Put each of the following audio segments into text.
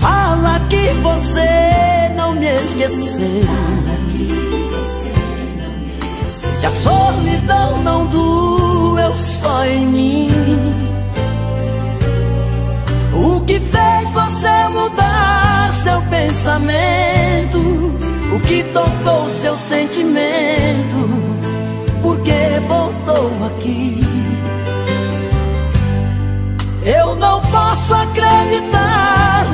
Fala que você não me esqueceu. Fala que você não me esqueceu. Que a solidão não doeu só em mim que fez você mudar seu pensamento? O que tocou seu sentimento? Por que voltou aqui? Eu não posso acreditar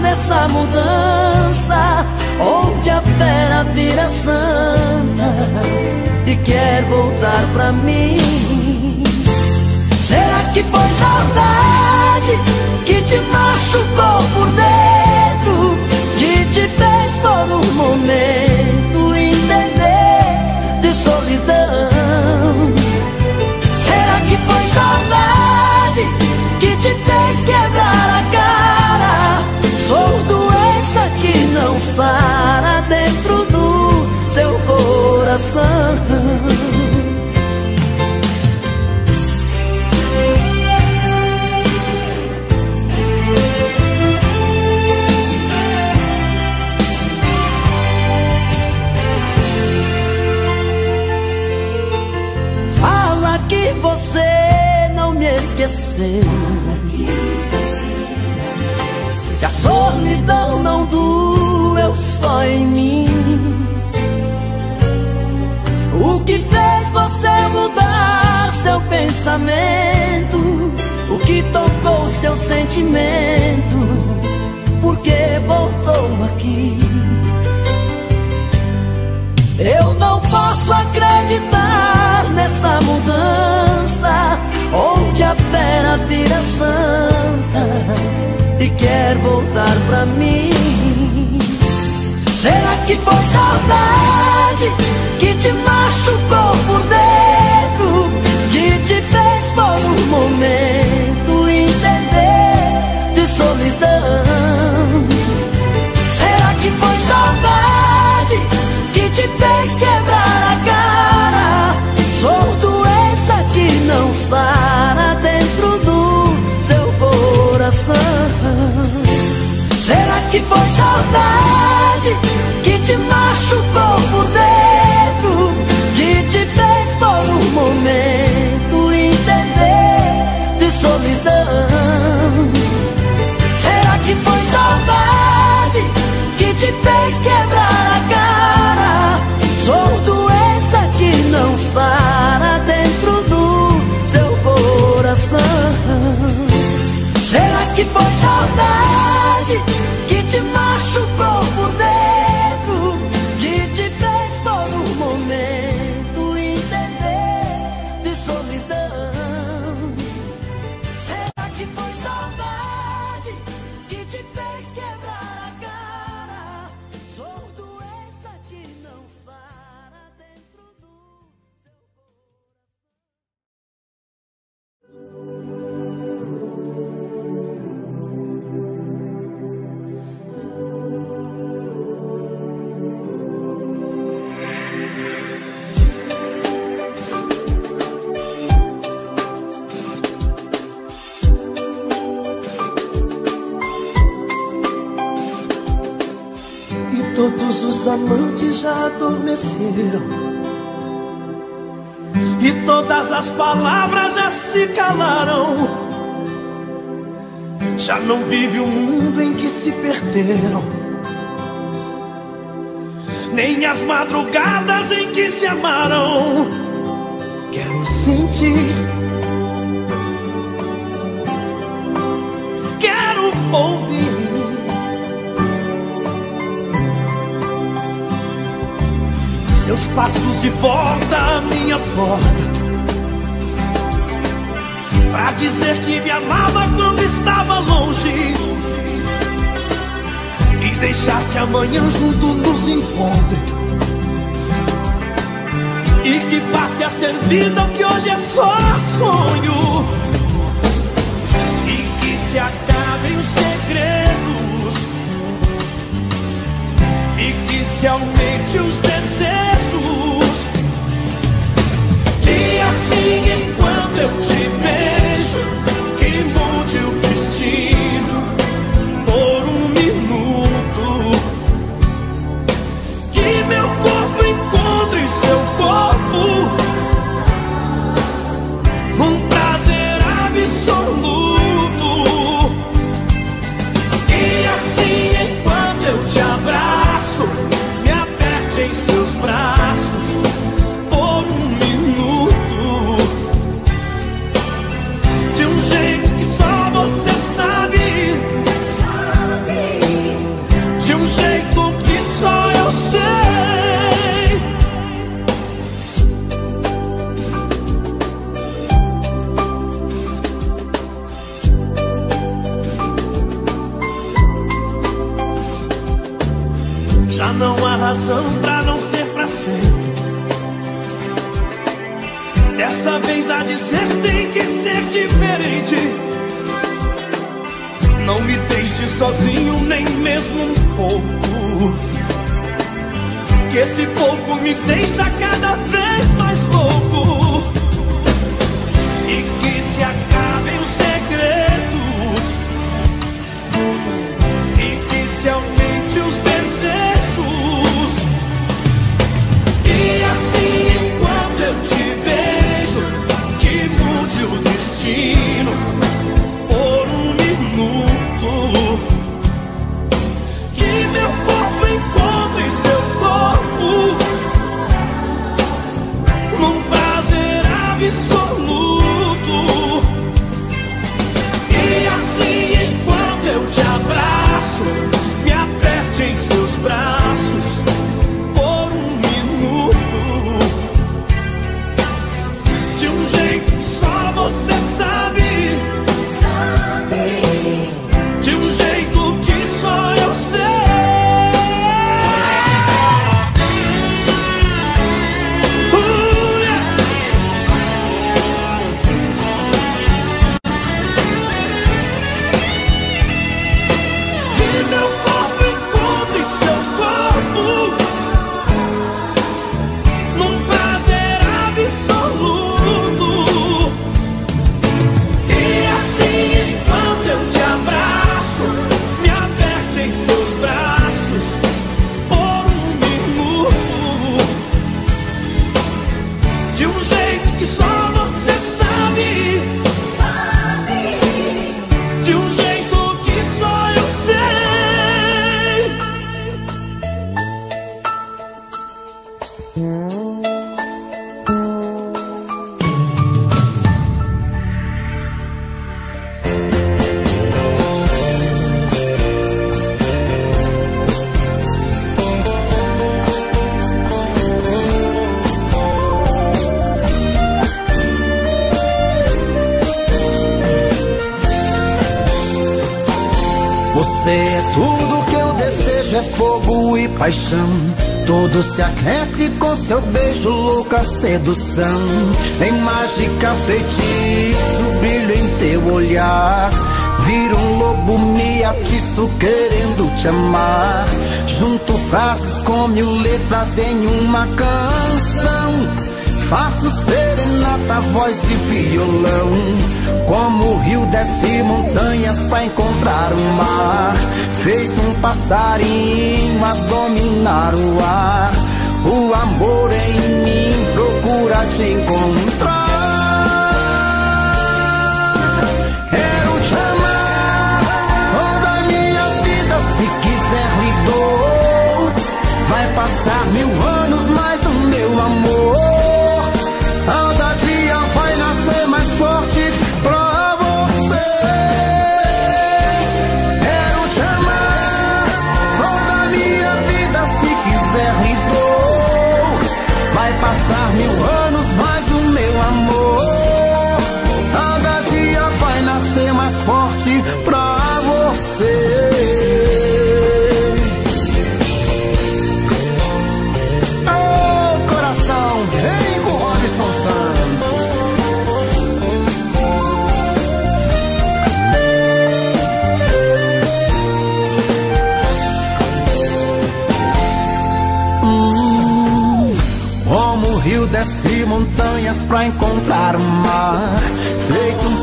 nessa mudança Onde a fera vira santa E quer voltar pra mim Será que foi saudade? que te machucou por dentro, que te fez por um momento pulsara dentro do seu coração. Fala que você não me esqueceu. Que a solidão não em mim. O que fez você mudar seu pensamento? O que tocou seu sentimento? Por que voltou aqui? Eu não posso acreditar nessa mudança Onde a fera vira santa E quer voltar pra mim Será que foi saudade que te machucou por dentro, que te fez por um momento entender de solidão? Será que foi saudade que te fez quebrar que foi saudade que te machucou adormeceram. E todas as palavras já se calaram. Já não vive o mundo em que se perderam. Nem as madrugadas em que se amaram. Quero sentir. Quero ouvir. Seus passos de volta à minha porta. Pra dizer que me amava quando estava longe. E deixar que amanhã junto nos encontre. E que passe a ser vida que hoje é só sonho. E que se acabem os segredos. E que se aumente os desejos. Assim, enquanto eu te vejo, que mude o destino tudo que eu desejo, é fogo e paixão. Tudo se aquece com seu beijo, louca sedução. Em mágica feitiço, brilho em teu olhar. Vira um lobo, me atiço querendo te amar. Junto frases com mil letras em uma canção. Faço serenata, voz e violão. Como o rio desce montanhas pra encontrar o mar. Feito um passarinho a dominar o ar. O amor em mim procura te encontrar. Quero te amar, toda minha vida, se quiser lhe dou. Vai passar mil anos,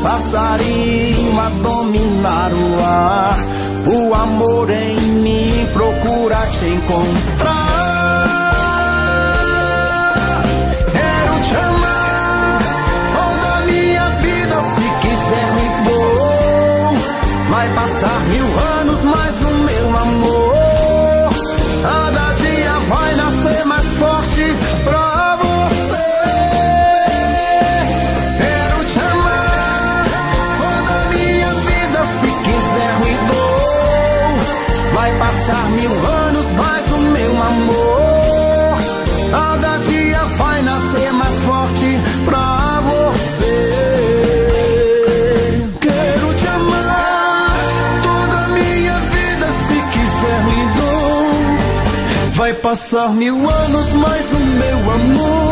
passarinho a dominar o ar. O amor em mim procura te encontrar. Passar mil anos, mas o meu amor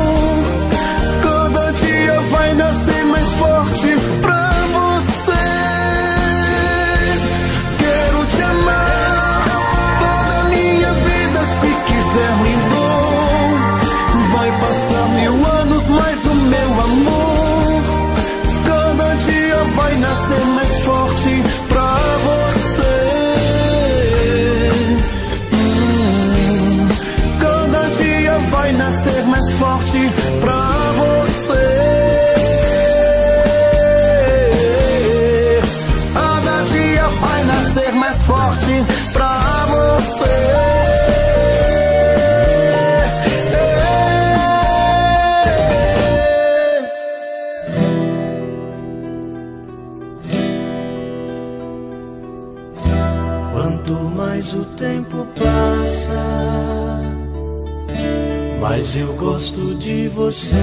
mas eu gosto de você.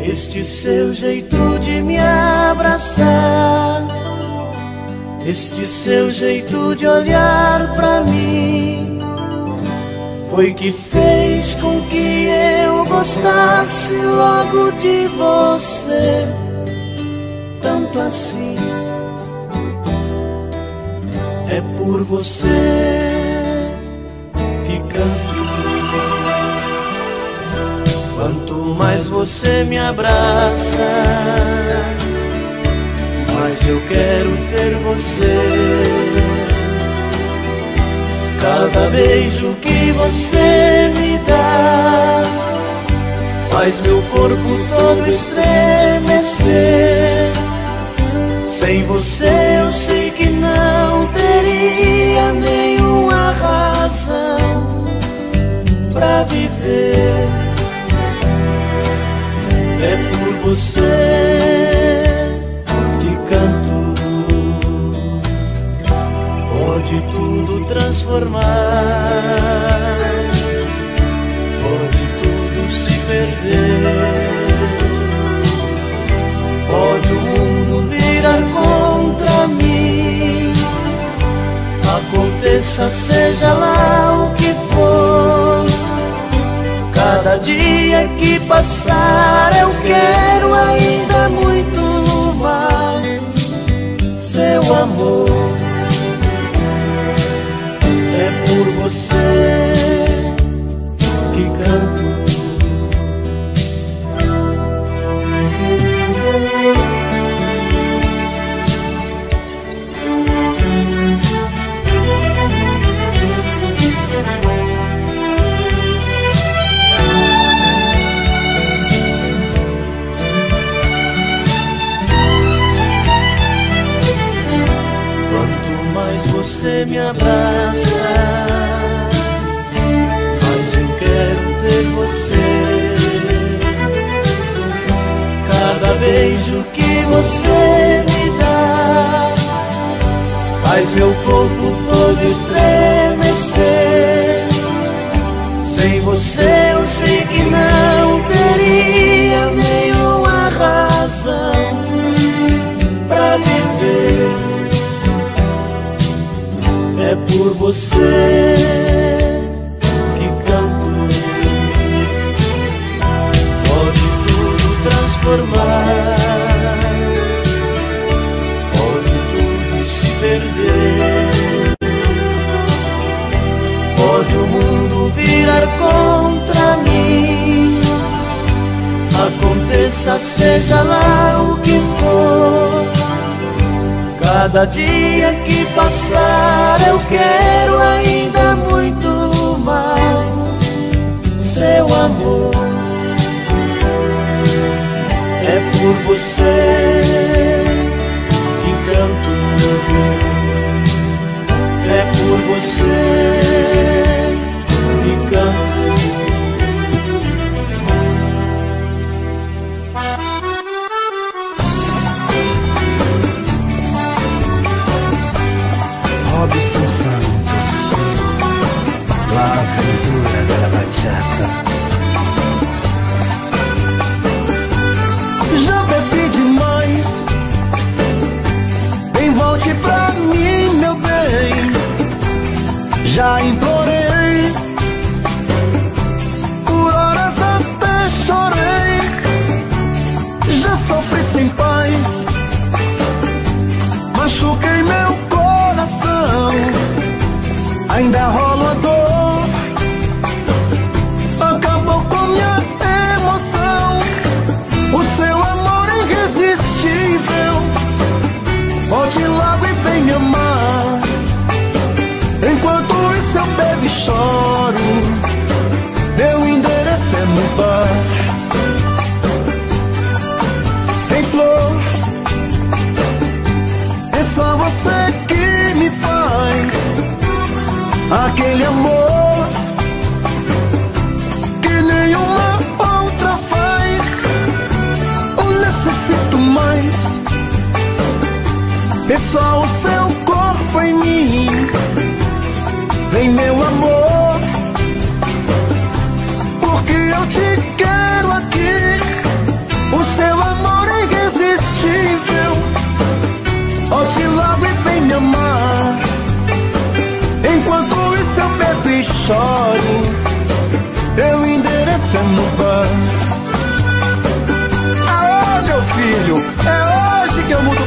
Este seu jeito de me abraçar, este seu jeito de olhar pra mim, foi que fez com que eu gostasse logo de você, tanto assim. É por você Quanto mais você me abraça, mais eu quero ter você. Cada beijo que você me dá faz meu corpo todo estremecer. Sem você eu sei que não teria nenhuma pra viver. É por você que canto. Pode tudo transformar, pode tudo se perder. Pode o mundo virar contra mim. Aconteça, seja lá que passar eu quero ainda muito mais seu amor. É por você. você me abraça. Mas eu quero ter você. Cada beijo que você me dá faz meu corpo por você.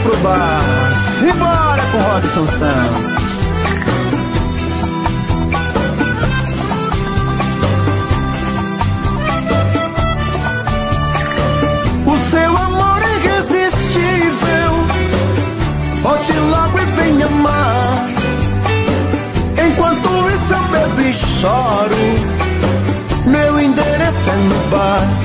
pro bar. Simbora com Robson Santos. O seu amor é irresistível. Volte logo e venha amar. Enquanto isso eu bebo e choro. Meu endereço é no bar.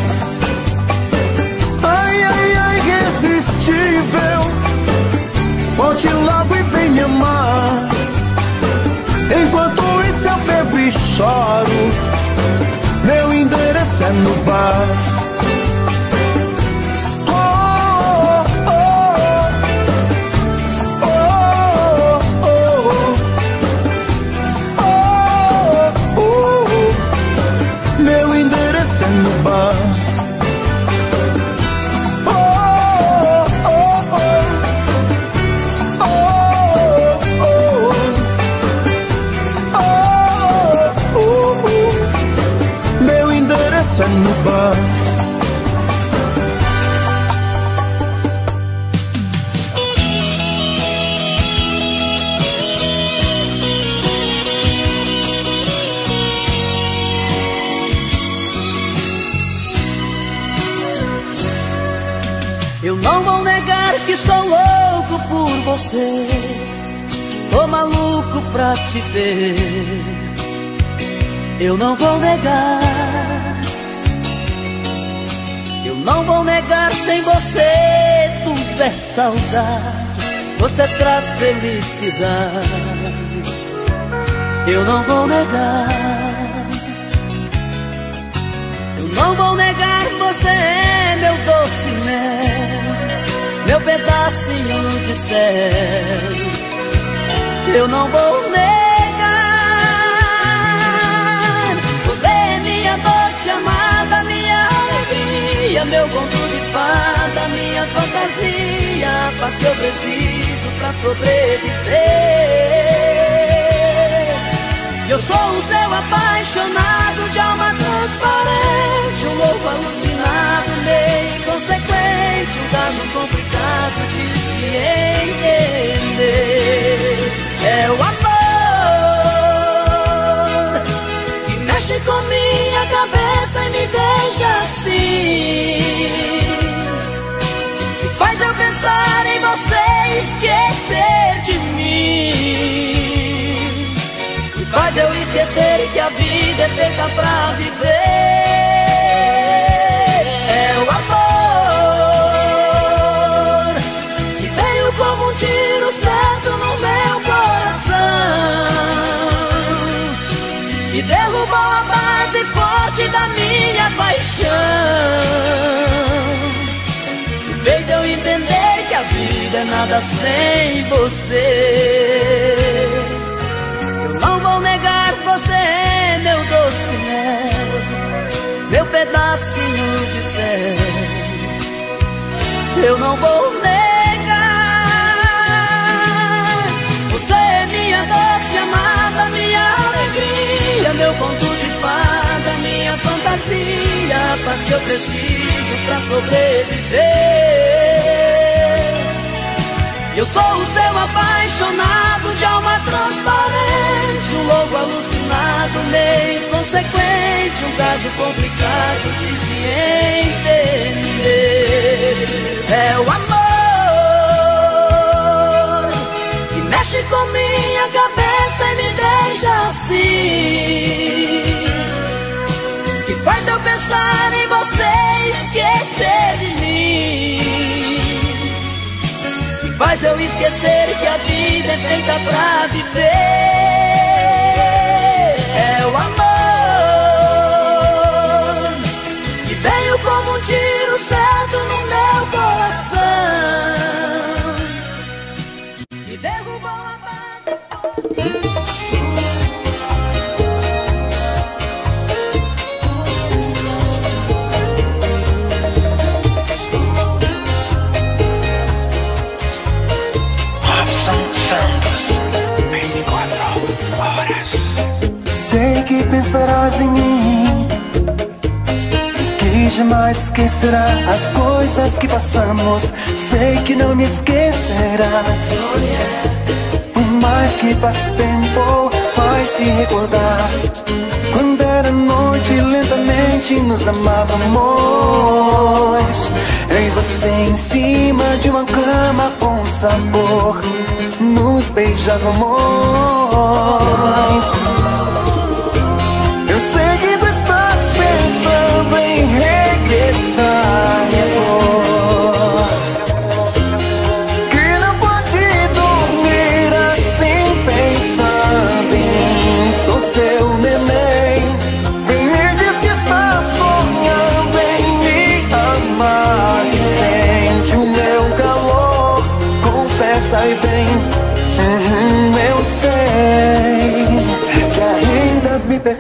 choro. Meu endereço é no bar. Não vou negar que sou louco por você. Tô maluco pra te ver. Eu não vou negar. Eu não vou negar sem você. Tudo é saudade. Você traz felicidade. Eu não vou negar. Eu não vou negar, você é meu doce mel meu pedacinho de céu. Eu não vou negar. Você é minha doce amada, minha alegria, meu conto de fada, minha fantasia, a paz que eu preciso pra sobreviver. Eu sou o seu apaixonado de alma transparente, um louco alucinado, meio inconsequente, um caso complicado de se entender. É o amor que mexe com minha cabeça e me deixa assim, que faz eu pensar em você e esquecer de mim. Faz eu esquecer que a vida é feita pra viver forte da minha paixão fez eu entender que a vida é nada sem você não vou negar, você é meu doce mel, meu pedacinho de céu. Eu não vou negar, fantasia, a paz que eu preciso pra sobreviver. Eu sou o seu apaixonado de alma transparente Um louco alucinado, meio inconsequente Um caso complicado de se entender É o amor pensar em você e esquecer de mim. Faz eu esquecer que a vida é feita pra viver pensarás em mim. Que jamais esquecerá as coisas que passamos. Sei que não me esquecerás. Por mais que passe tempo Vai se recordar. Quando era noite lentamente nos amávamos. Eu e você em cima de uma cama com sabor. Nos beijávamos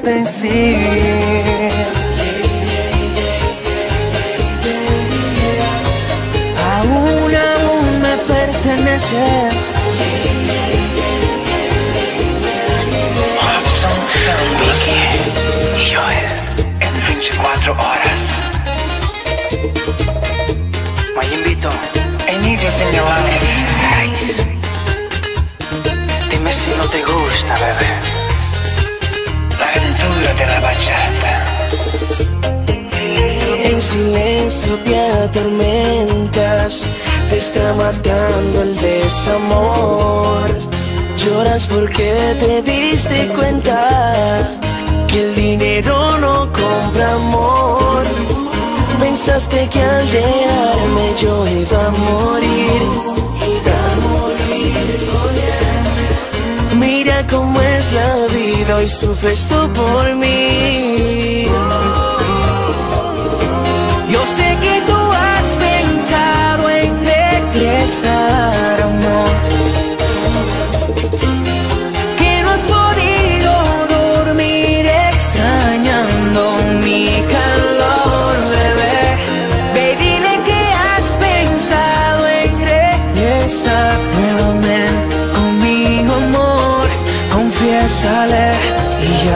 extensivas. Aún, aún me perteneces. Y yo en 24 horas. Invito en En silencio te atormentas, te está matando el desamor. Lloras porque te diste cuenta que el dinero no compra amor. Pensaste que al dejarme yo iba a morir. Cómo es la vida y sufres tú por mí.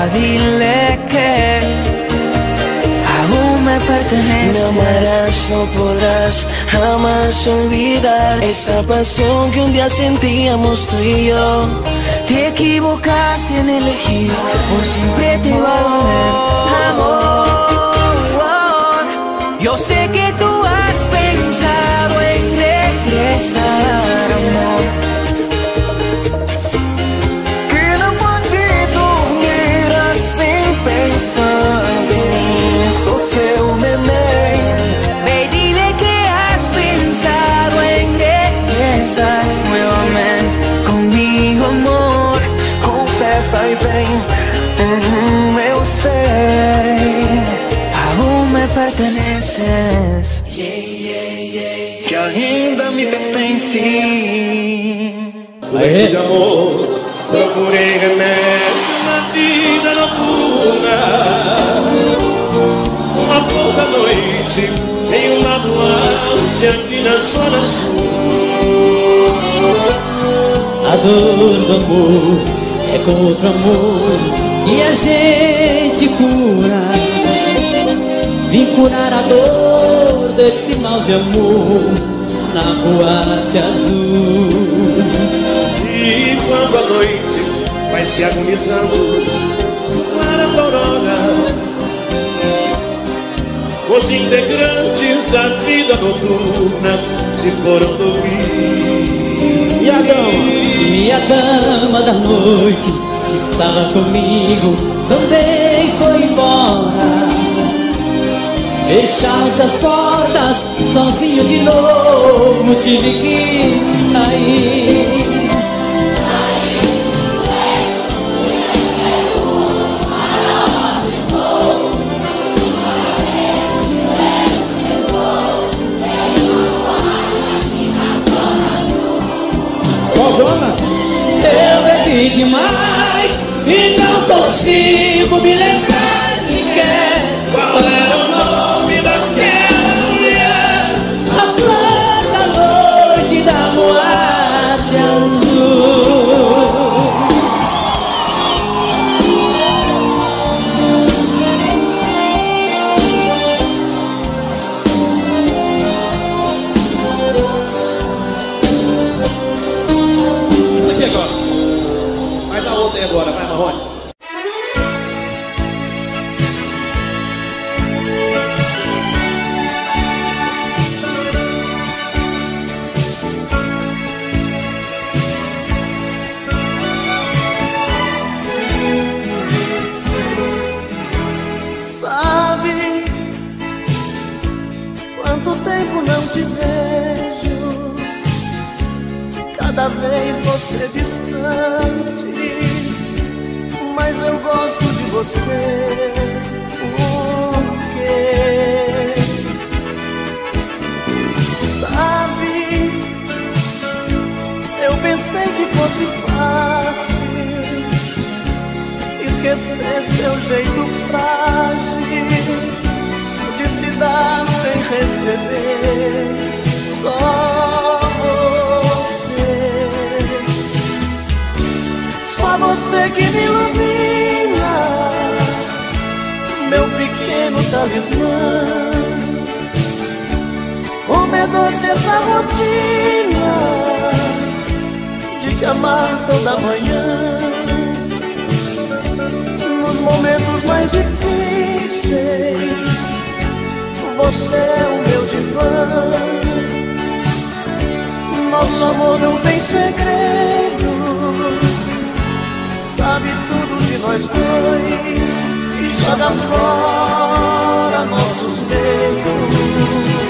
Dile que aún me perteneces. Me amarás, no podrás jamás olvidar esa pasión que un día sentíamos tú y yo. Te equivocaste en elegir, por siempre te va a doler, amor. Yo sé que tú has pensado en regresar, Perteneces. Que ainda me pertence. Leite de amor, procurei remédio na vida noturna. Uma flor da noite em uma boate aqui na zona sul. A dor do amor é com outro amor que a gente cura. Vim curar a dor desse mal de amor na boate azul. E quando a noite vai se agonizando, clarando a aurora, os integrantes da vida noturna se foram dormir. E a dama? E a dama da noite que estava comigo também foi embora. Fecharam-se as portas, sozinho de novo tive que sair. Gosto de você. Por quê? Sabe, eu pensei que fosse fácil esquecer seu jeito frágil de se dar sem receber. Só você, só você que me ilumina, meu pequeno talismã. Como é doce essa rotina de te amar toda manhã nos momentos mais difíceis, você é o meu divã. Nosso amor não tem segredos, sabe tudo de nós dois joga fora nossos medos.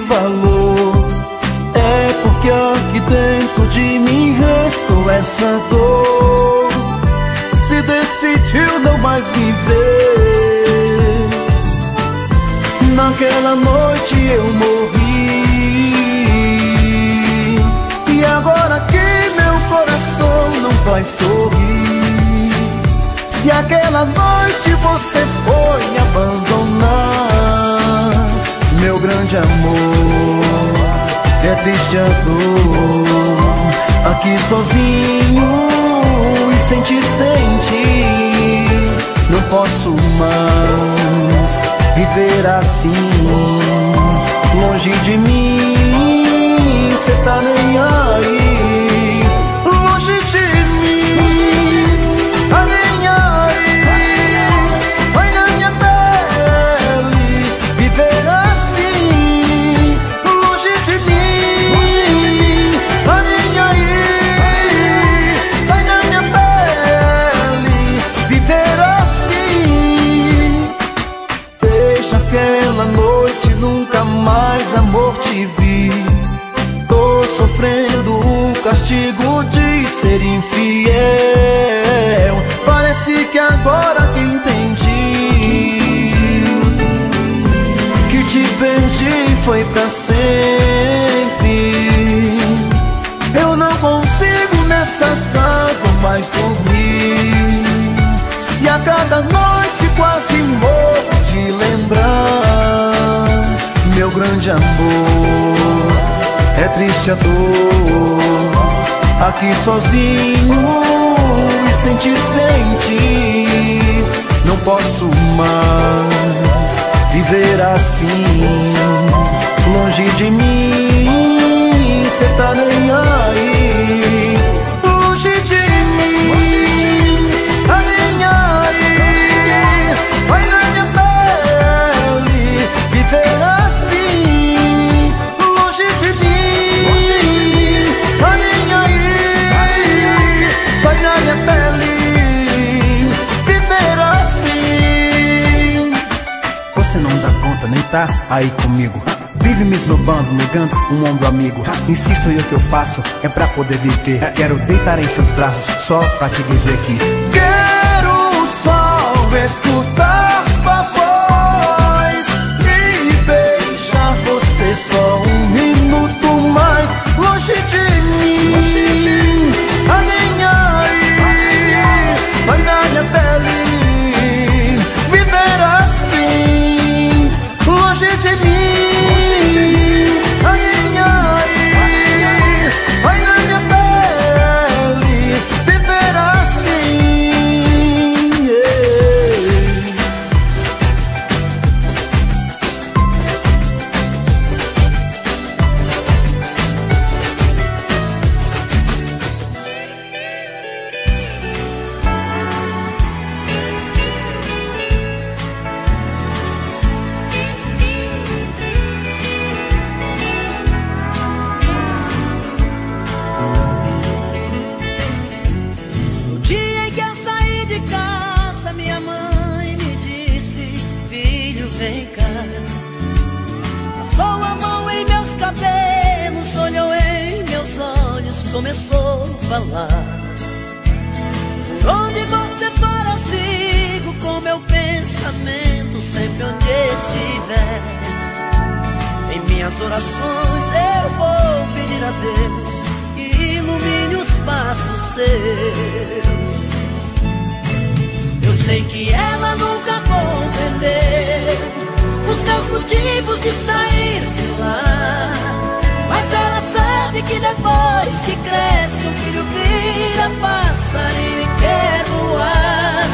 Valor. É porque aqui dentro de mim restou essa dor se decidiu não mais me ver. Naquela noite eu morri. E agora que meu coração não vai sorrir. Se aquela noite você triste a dor. Aqui sozinho e sem te sentir, não posso mais viver assim, longe de mim. Cê tá nem aí, Deixa aquela noite, nunca mais amor te vi. Tô sofrendo o castigo de ser infiel. Parece que agora que entendi que te perdi foi pra sempre. Eu não consigo nessa casa mais dormir. Se a cada noite quase morro grande amor. É triste a dor Aqui sozinho E sem te sentir Não posso mais Viver assim. Longe de mim Cê tá nem aí tá aí comigo. Vive me esnobando, negando um ombro amigo. Insisto e o que eu faço é pra poder viver. Quero deitar em seus braços só pra te dizer que Quero só escutar sua voz E beijar você só um minuto mais Longe de mim, a nem minhas orações eu vou pedir a Deus que ilumine os passos seus. Eu sei que ela nunca compreendeu os teus motivos de sair de lá. Mas ela sabe que depois que cresce, um filho vira passarinho e quer voar.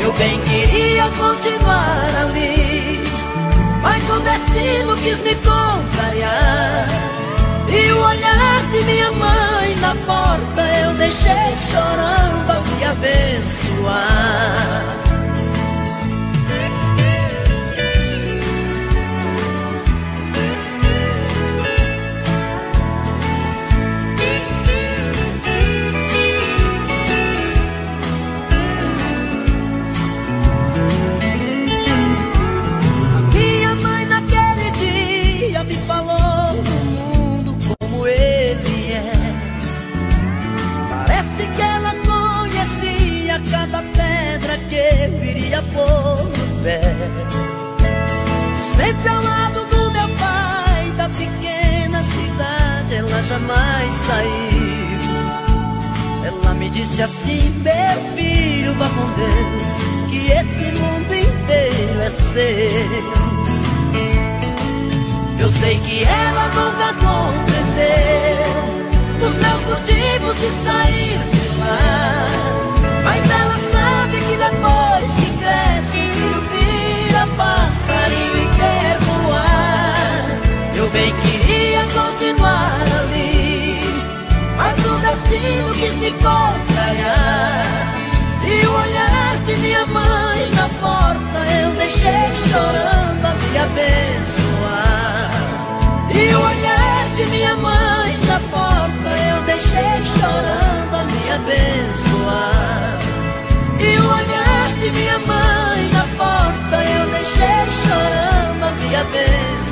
Eu bem queria continuar ali. Destino quis me contrariar. E o olhar de minha mãe na porta Eu deixei chorando ao me abençoar Disse assim, meu filho, vá com Deus, que esse mundo inteiro é seu. Eu sei que ela nunca compreendeu os meus motivos de sair de lá. Mas ela sabe que depois que cresce, o filho vira passarinho e quer voar. Eu bem queria continuar ali, mas o destino quis me cortar. Deixei chorando a me abençoar. E o olhar de minha mãe na porta Eu deixei chorando a me abençoar. E o olhar de minha mãe na porta Eu deixei chorando a me abençoar.